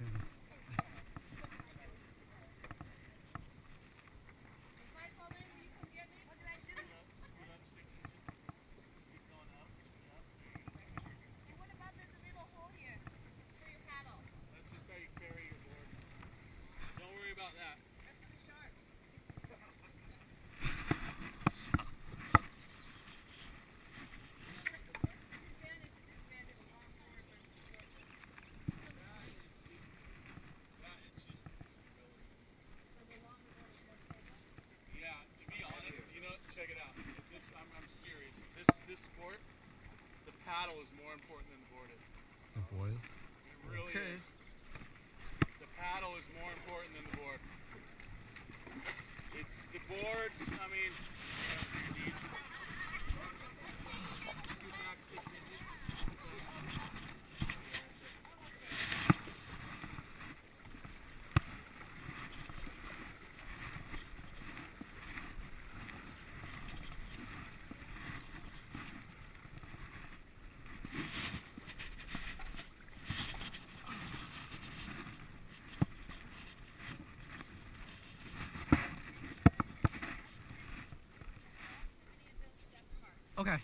soon. Paddle is more important than the board is. The boys. It really Okay. is. The paddle is more important than the board. It's the boards. I mean, you know, Okay.